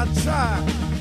I try.